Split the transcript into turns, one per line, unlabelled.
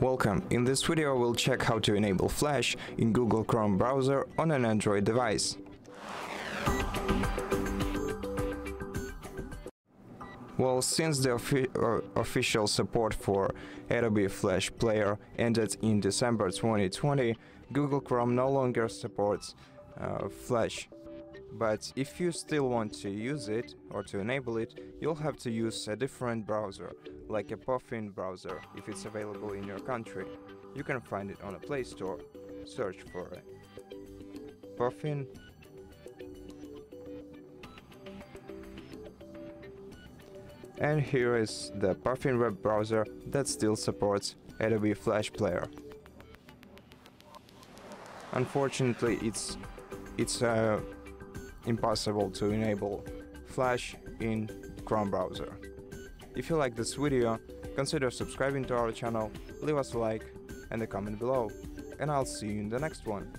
Welcome! In this video we'll check how to enable Flash in Google Chrome browser on an Android device. Well, since the uh, official support for Adobe Flash Player ended in December 2020, Google Chrome no longer supports uh, Flash. But if you still want to use it or to enable it, you'll have to use a different browser, like a Puffin browser if it's available in your country. You can find it on a Play Store. Search for it. Puffin And here is the Puffin web browser that still supports Adobe Flash Player. Unfortunately, it's it's uh, impossible to enable Flash in Chrome browser. If you like this video, consider subscribing to our channel, leave us a like and a comment below, and I'll see you in the next one.